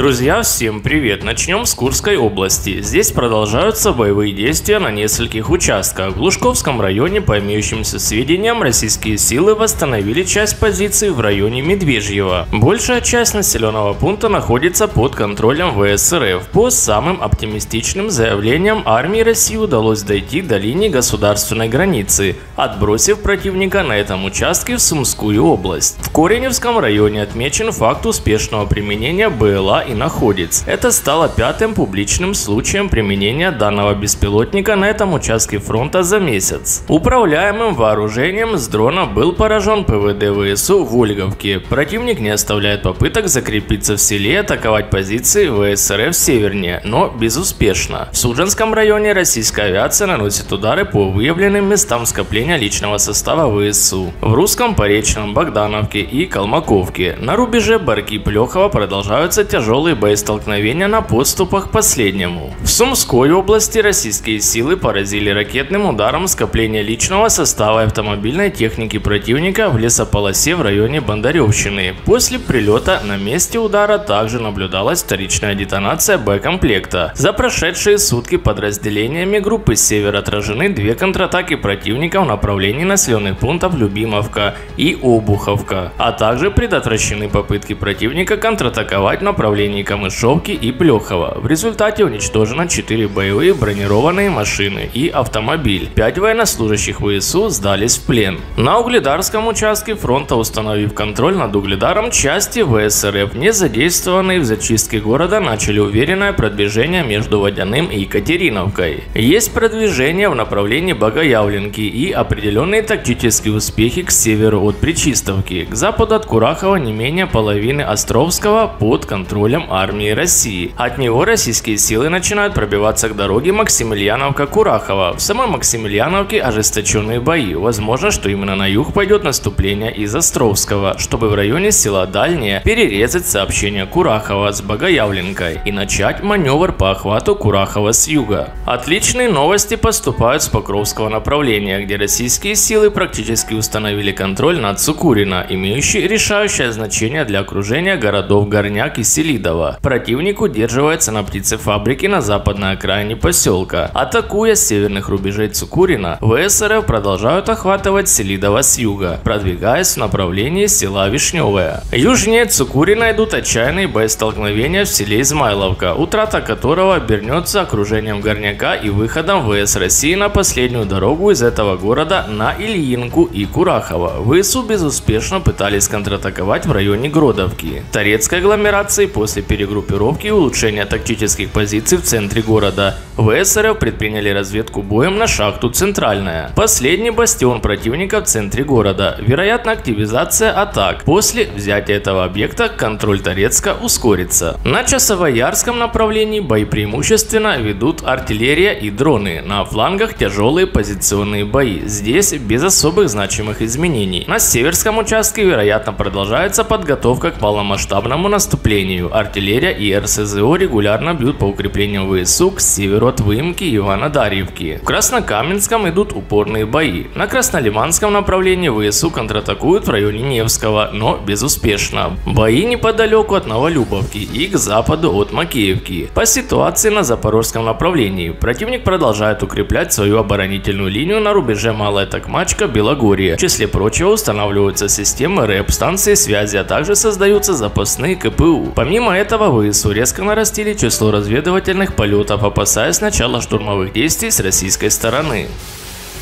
Друзья, всем привет! Начнем с Курской области. Здесь продолжаются боевые действия на нескольких участках. В Лужковском районе, по имеющимся сведениям, российские силы восстановили часть позиций в районе Медвежьего. Большая часть населенного пункта находится под контролем ВСРФ. По самым оптимистичным заявлениям, армии России удалось дойти до линии государственной границы, отбросив противника на этом участке в Сумскую область. В Кореневском районе отмечен факт успешного применения БЛА и находец. Это стало пятым публичным случаем применения данного беспилотника на этом участке фронта за месяц. Управляемым вооружением с дрона был поражен ПВД ВСУ в Ольговке. Противник не оставляет попыток закрепиться в селе и атаковать позиции ВСРФ севернее, но безуспешно. В Суджанском районе российская авиация наносит удары по выявленным местам скопления личного состава ВСУ. В Русском, Поречном, Богдановке и Калмаковке. На рубеже Барки Плехова продолжаются тяжелые тяжелые боестолкновения на подступах к последнему. В Сумской области российские силы поразили ракетным ударом скопление личного состава автомобильной техники противника в лесополосе в районе Бондаревщины. После прилета на месте удара также наблюдалась вторичная детонация боекомплекта. За прошедшие сутки подразделениями группы «Север» отражены две контратаки противника в направлении населенных пунктов Любимовка и Обуховка, а также предотвращены попытки противника контратаковать направление направлении Камышовки и Плехова. В результате уничтожено 4 боевые бронированные машины и автомобиль. 5 военнослужащих ВСУ сдались в плен. На Угледарском участке фронта, установив контроль над Угледаром, части ВСРФ, не задействованные в зачистке города, начали уверенное продвижение между Водяным и Екатериновкой. Есть продвижение в направлении Богоявленки и определенные тактические успехи к северу от Причистовки. К западу от Курахова не менее половины Островского под контроль контролем армии России. От него российские силы начинают пробиваться к дороге Максимiliановка-Курахова. В самой Максимiliановке ожесточенные бои. Возможно, что именно на юг пойдет наступление из Островского, чтобы в районе села Дальнее перерезать сообщение Курахова с Богоявленкой и начать маневр по охвату Курахова с юга. Отличные новости поступают с Покровского направления, где российские силы практически установили контроль над Сукурино, имеющий решающее значение для окружения городов Горняк и Селидов. Селидова. Противник удерживается на птицефабрике на западной окраине поселка. Атакуя с северных рубежей Цукурина, ВСРФ продолжают охватывать Селидова с юга, продвигаясь в направлении села Вишневое. Южнее Цукурина идут отчаянные боестолкновения в селе Измайловка, утрата которого обернется окружением Горняка и выходом ВС России на последнюю дорогу из этого города на Ильинку и Курахово. ВСУ безуспешно пытались контратаковать в районе Гродовки. Торецкой агломерации после после перегруппировки и улучшения тактических позиций в центре города. ВСРФ предприняли разведку боем на шахту Центральная. Последний бастион противника в центре города. Вероятно, активизация атак. После взятия этого объекта контроль Торецка ускорится. На Часовоярском направлении бои преимущественно ведут артиллерия и дроны. На флангах тяжелые позиционные бои. Здесь без особых значимых изменений. На Северском участке, вероятно, продолжается подготовка к полномасштабному наступлению артиллерия и РСЗО регулярно бьют по укреплениям ВСУ к северу от выемки Ивана-Дарьевки. В Краснокаменском идут упорные бои. На Краснолиманском направлении ВСУ контратакуют в районе Невского, но безуспешно. Бои неподалеку от Новолюбовки и к западу от Макеевки. По ситуации на Запорожском направлении противник продолжает укреплять свою оборонительную линию на рубеже Малая Токмачка, Белогорье. В числе прочего устанавливаются системы РЭП, станции связи, а также создаются запасные КПУ. Помимо Помимо этого, ВСУ резко нарастили число разведывательных полетов, опасаясь начала штурмовых действий с российской стороны.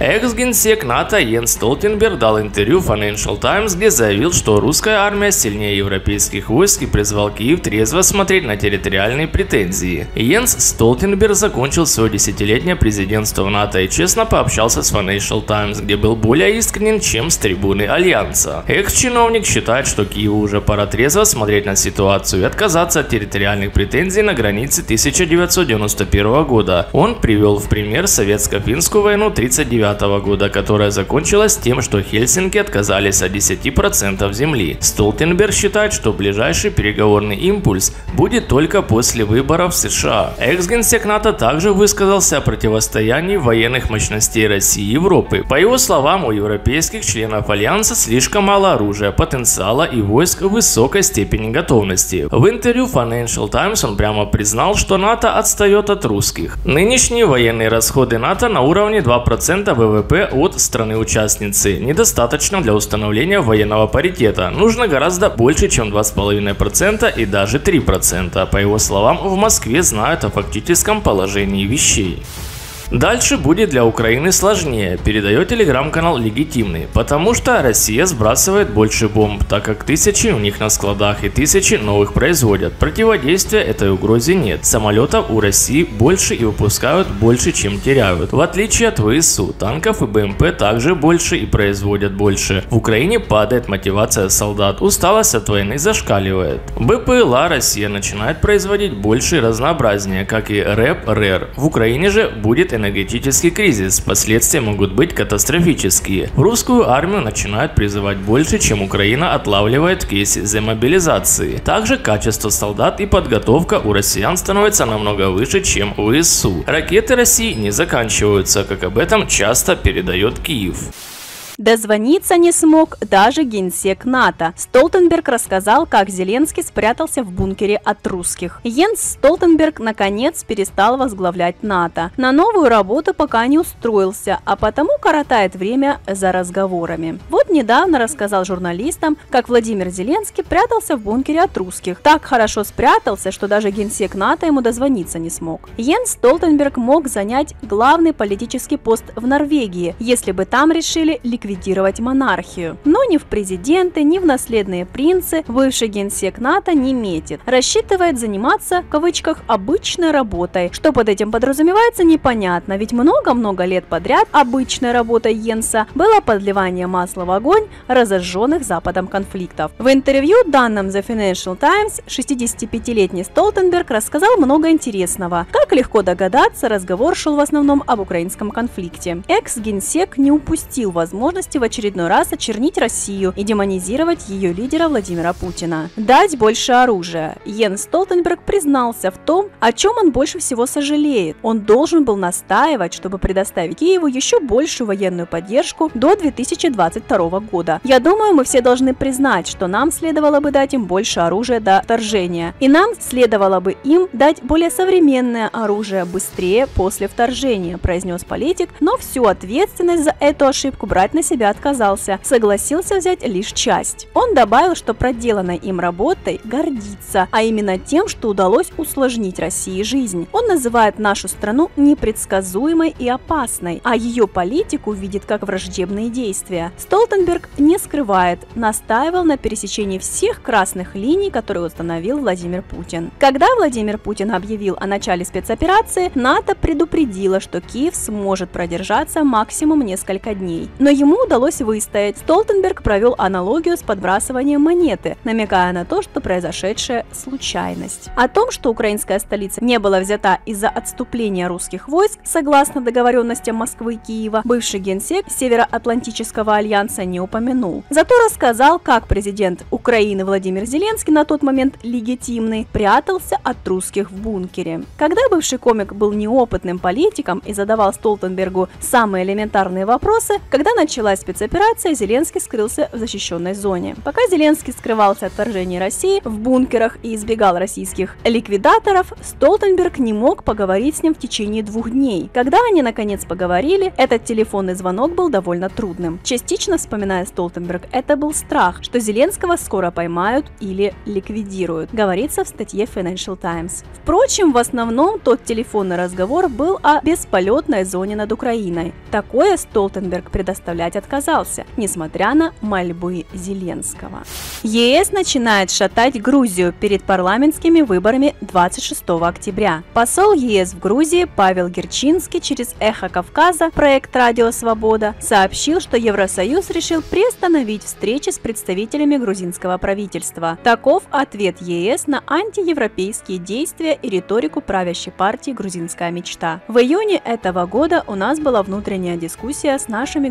Экс-генсек НАТО Йенс Столтенберг дал интервью Financial Times, где заявил, что русская армия сильнее европейских войск и призвал Киев трезво смотреть на территориальные претензии. Йенс Столтенберг закончил свое десятилетнее президентство в НАТО и честно пообщался с Financial Times, где был более искренен, чем с трибуны Альянса. Экс-чиновник считает, что Киеву уже пора трезво смотреть на ситуацию и отказаться от территориальных претензий на границе 1991 года. Он привел в пример советско-финскую войну 39 2009 года, которая закончилась тем, что Хельсинки отказались от 10% земли. Столтенберг считает, что ближайший переговорный импульс будет только после выборов в США. Экс-генсек НАТО также высказался о противостоянии военных мощностей России и Европы. По его словам, у европейских членов Альянса слишком мало оружия, потенциала и войск высокой степени готовности. В интервью Financial Times он прямо признал, что НАТО отстает от русских. Нынешние военные расходы НАТО на уровне 2% ВВП от страны-участницы. Недостаточно для установления военного паритета. Нужно гораздо больше, чем 2,5% и даже 3%. По его словам, в Москве знают о фактическом положении вещей. Дальше будет для Украины сложнее, передает телеграм-канал Легитимный, потому что Россия сбрасывает больше бомб, так как тысячи у них на складах и тысячи новых производят. Противодействия этой угрозе нет. Самолетов у России больше и выпускают больше, чем теряют. В отличие от ВСУ, танков и БМП также больше и производят больше. В Украине падает мотивация солдат, усталость от войны зашкаливает. БПЛА Россия начинает производить больше и разнообразнее, как и РЭП, РЭР. В Украине же будет энергетический кризис, последствия могут быть катастрофические. Русскую армию начинают призывать больше, чем Украина отлавливает в кейсе демобилизации. Также качество солдат и подготовка у россиян становится намного выше, чем у ИСУ. Ракеты России не заканчиваются, как об этом часто передает Киев. Дозвониться не смог даже генсек НАТО. Столтенберг рассказал, как Зеленский спрятался в бункере от русских. Йенс Столтенберг наконец перестал возглавлять НАТО. На новую работу пока не устроился, а потому коротает время за разговорами. Вот недавно рассказал журналистам, как Владимир Зеленский прятался в бункере от русских. Так хорошо спрятался, что даже генсек НАТО ему дозвониться не смог. Йенс Столтенберг мог занять главный политический пост в Норвегии, если бы там решили ликвидировать ликвидировать монархию. Но ни в президенты, ни в наследные принцы бывший генсек НАТО не метит. Рассчитывает заниматься, в кавычках, обычной работой. Что под этим подразумевается, непонятно, ведь много-много лет подряд обычной работой Йенса было подливание масла в огонь разожженных Западом конфликтов. В интервью, данным The Financial Times, 65-летний Столтенберг рассказал много интересного. Как легко догадаться, разговор шел в основном об украинском конфликте. Экс-генсек не упустил возможность возможности в очередной раз очернить Россию и демонизировать ее лидера Владимира Путина. Дать больше оружия. Йен Столтенберг признался в том, о чем он больше всего сожалеет. Он должен был настаивать, чтобы предоставить Киеву еще большую военную поддержку до 2022 года. Я думаю, мы все должны признать, что нам следовало бы дать им больше оружия до вторжения. И нам следовало бы им дать более современное оружие быстрее после вторжения, произнес политик, но всю ответственность за эту ошибку брать на себя отказался, согласился взять лишь часть. Он добавил, что проделанной им работой гордится, а именно тем, что удалось усложнить России жизнь. Он называет нашу страну непредсказуемой и опасной, а ее политику видит как враждебные действия. Столтенберг не скрывает, настаивал на пересечении всех красных линий, которые установил Владимир Путин. Когда Владимир Путин объявил о начале спецоперации, НАТО предупредило, что Киев сможет продержаться максимум несколько дней. Но ему удалось выстоять. Столтенберг провел аналогию с подбрасыванием монеты, намекая на то, что произошедшее – случайность. О том, что украинская столица не была взята из-за отступления русских войск, согласно договоренностям Москвы и Киева, бывший генсек Североатлантического альянса не упомянул. Зато рассказал, как президент Украины Владимир Зеленский, на тот момент легитимный, прятался от русских в бункере. Когда бывший комик был неопытным политиком и задавал Столтенбергу самые элементарные вопросы, когда начала началась спецоперация, Зеленский скрылся в защищенной зоне. Пока Зеленский скрывался от вторжения России в бункерах и избегал российских ликвидаторов, Столтенберг не мог поговорить с ним в течение двух дней. Когда они наконец поговорили, этот телефонный звонок был довольно трудным. Частично, вспоминая Столтенберг, это был страх, что Зеленского скоро поймают или ликвидируют, говорится в статье Financial Times. Впрочем, в основном тот телефонный разговор был о бесполетной зоне над Украиной. Такое Столтенберг предоставляет опять отказался, несмотря на мольбы Зеленского. ЕС начинает шатать Грузию перед парламентскими выборами 26 октября. Посол ЕС в Грузии Павел Герчинский через «Эхо Кавказа» проект «Радио Свобода» сообщил, что Евросоюз решил приостановить встречи с представителями грузинского правительства. Таков ответ ЕС на антиевропейские действия и риторику правящей партии «Грузинская мечта». В июне этого года у нас была внутренняя дискуссия с нашими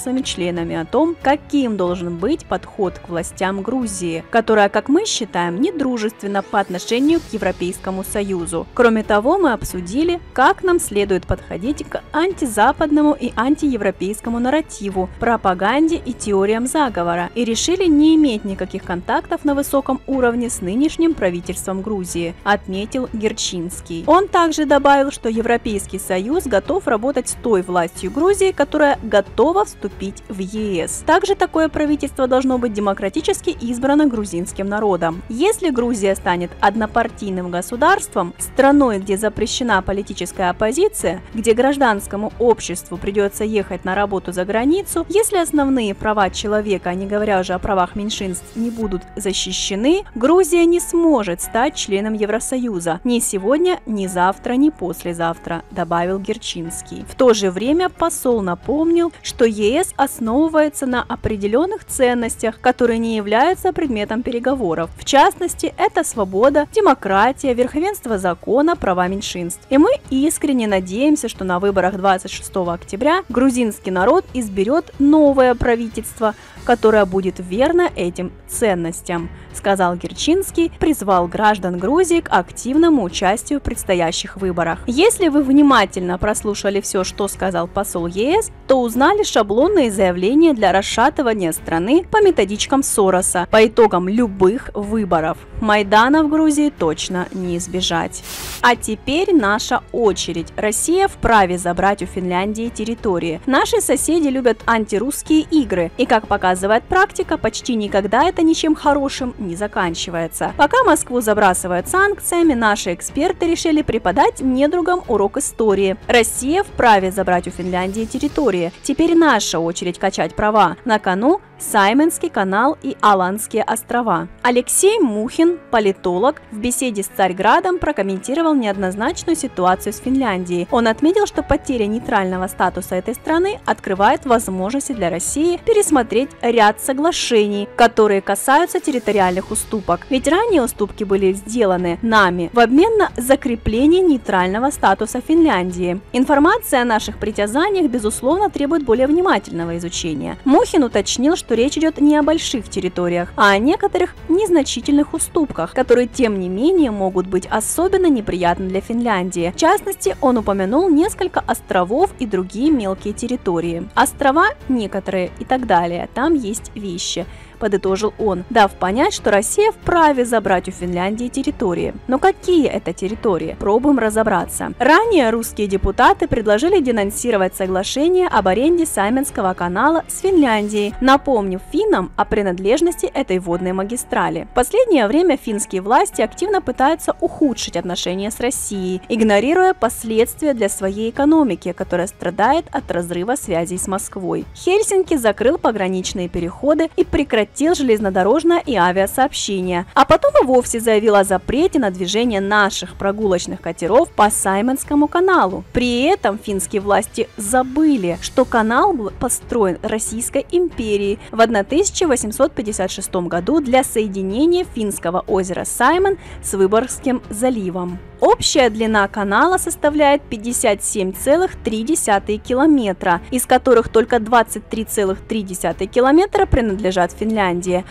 государствами-членами о том, каким должен быть подход к властям Грузии, которая, как мы считаем, недружественна по отношению к Европейскому Союзу. Кроме того, мы обсудили, как нам следует подходить к антизападному и антиевропейскому нарративу, пропаганде и теориям заговора и решили не иметь никаких контактов на высоком уровне с нынешним правительством Грузии, отметил Герчинский. Он также добавил, что Европейский Союз готов работать с той властью Грузии, которая готова вступить в ЕС. Также такое правительство должно быть демократически избрано грузинским народом. Если Грузия станет однопартийным государством, страной, где запрещена политическая оппозиция, где гражданскому обществу придется ехать на работу за границу, если основные права человека, не говоря уже о правах меньшинств, не будут защищены, Грузия не сможет стать членом Евросоюза ни сегодня, ни завтра, ни послезавтра, добавил Герчинский. В то же время посол напомнил, что ЕС основывается на определенных ценностях, которые не являются предметом переговоров. В частности, это свобода, демократия, верховенство закона, права меньшинств. И мы искренне надеемся, что на выборах 26 октября грузинский народ изберет новое правительство, которое будет верно этим ценностям, сказал Герчинский, призвал граждан Грузии к активному участию в предстоящих выборах. Если вы внимательно прослушали все, что сказал посол ЕС, то узнали шаблонные заявления для расшатывания страны по методичкам Сороса по итогам любых выборов. Майдана в Грузии точно не избежать. А теперь наша очередь. Россия вправе забрать у Финляндии территории. Наши соседи любят антирусские игры, и как показывает практика, почти никогда это ничем хорошим не заканчивается. Пока Москву забрасывают санкциями, наши эксперты решили преподать недругам урок истории. Россия вправе забрать у Финляндии территории. Теперь наша очередь качать права. На кону Саймонский канал и Аланские острова. Алексей Мухин, политолог, в беседе с Царьградом прокомментировал неоднозначную ситуацию с Финляндией. Он отметил, что потеря нейтрального статуса этой страны открывает возможности для России пересмотреть ряд соглашений, которые касаются территориальных уступок. Ведь ранее уступки были сделаны нами в обмен на закрепление нейтрального статуса Финляндии. Информация о наших притязаниях, безусловно, требует более внимательного изучения. Мухин уточнил, что что речь идет не о больших территориях, а о некоторых незначительных уступках, которые тем не менее могут быть особенно неприятны для Финляндии. В частности, он упомянул несколько островов и другие мелкие территории. Острова некоторые и так далее. Там есть вещи подытожил он, дав понять, что Россия вправе забрать у Финляндии территории. Но какие это территории? Пробуем разобраться. Ранее русские депутаты предложили денонсировать соглашение об аренде Сайменского канала с Финляндией, напомнив финнам о принадлежности этой водной магистрали. В последнее время финские власти активно пытаются ухудшить отношения с Россией, игнорируя последствия для своей экономики, которая страдает от разрыва связей с Москвой. Хельсинки закрыл пограничные переходы и прекратил прекратил железнодорожное и авиасообщение, а потом и вовсе заявил о запрете на движение наших прогулочных катеров по Саймонскому каналу. При этом финские власти забыли, что канал был построен Российской империей в 1856 году для соединения финского озера Саймон с Выборгским заливом. Общая длина канала составляет 57,3 километра, из которых только 23,3 километра принадлежат Финляндии.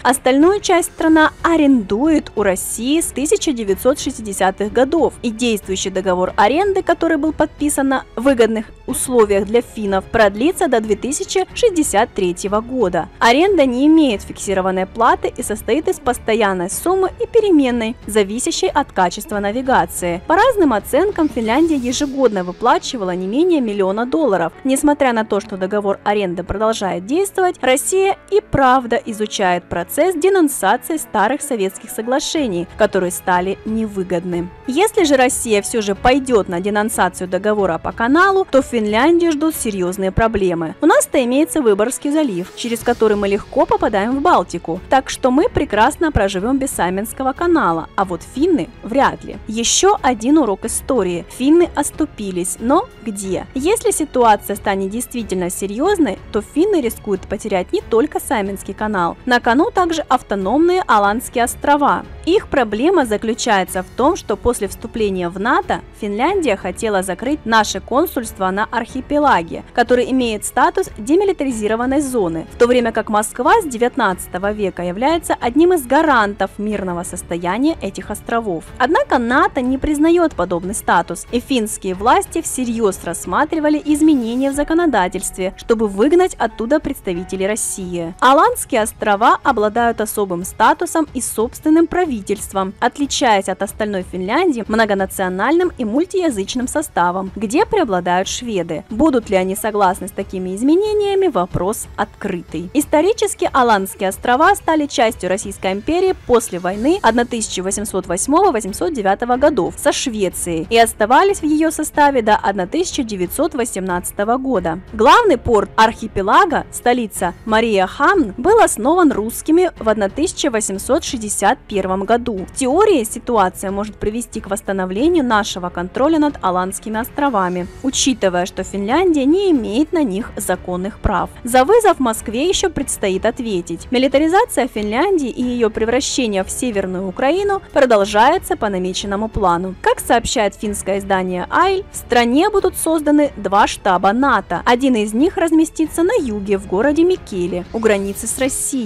Остальную часть страна арендует у России с 1960-х годов, и действующий договор аренды, который был подписан на выгодных условиях для финнов, продлится до 2063 года. Аренда не имеет фиксированной платы и состоит из постоянной суммы и переменной, зависящей от качества навигации. По разным оценкам, Финляндия ежегодно выплачивала не менее миллиона долларов. Несмотря на то, что договор аренды продолжает действовать, Россия и правда изучает запускает процесс денонсации старых советских соглашений, которые стали невыгодны. Если же Россия все же пойдет на денонсацию договора по каналу, то Финляндии ждут серьезные проблемы. У нас-то имеется Выборгский залив, через который мы легко попадаем в Балтику, так что мы прекрасно проживем без Саминского канала, а вот финны вряд ли. Еще один урок истории. Финны оступились, но где? Если ситуация станет действительно серьезной, то финны рискуют потерять не только Саминский канал. На кону также автономные Аландские острова. Их проблема заключается в том, что после вступления в НАТО Финляндия хотела закрыть наше консульство на архипелаге, который имеет статус демилитаризированной зоны, в то время как Москва с 19 века является одним из гарантов мирного состояния этих островов. Однако НАТО не признает подобный статус, и финские власти всерьез рассматривали изменения в законодательстве, чтобы выгнать оттуда представителей России. Аландские острова обладают особым статусом и собственным правительством, отличаясь от остальной Финляндии многонациональным и мультиязычным составом, где преобладают шведы. Будут ли они согласны с такими изменениями, вопрос открытый. Исторически Аландские острова стали частью Российской империи после войны 1808-809 годов со Швецией и оставались в ее составе до 1918 года. Главный порт архипелага, столица Мария Хамн, был основан русскими в 1861 году. В теории ситуация может привести к восстановлению нашего контроля над Аландскими островами, учитывая, что Финляндия не имеет на них законных прав. За вызов Москве еще предстоит ответить. Милитаризация Финляндии и ее превращение в Северную Украину продолжается по намеченному плану. Как сообщает финское издание Айль, в стране будут созданы два штаба НАТО. Один из них разместится на юге в городе Микеле у границы с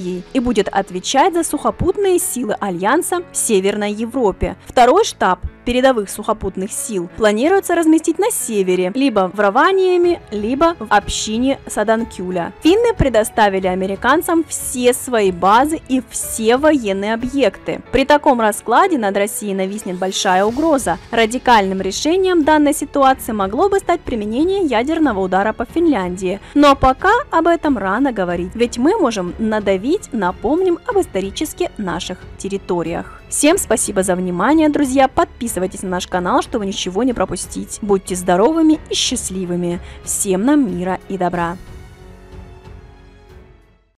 Россией и будет отвечать за сухопутные силы Альянса в Северной Европе. Второй штаб передовых сухопутных сил планируется разместить на севере, либо в Раваниями, либо в общине Саданкюля. Финны предоставили американцам все свои базы и все военные объекты. При таком раскладе над Россией нависнет большая угроза. Радикальным решением данной ситуации могло бы стать применение ядерного удара по Финляндии. Но пока об этом рано говорить, ведь мы можем надавить, напомним об исторически наших территориях. Всем спасибо за внимание, друзья. Подписывайтесь на наш канал, чтобы ничего не пропустить. Будьте здоровыми и счастливыми. Всем нам мира и добра.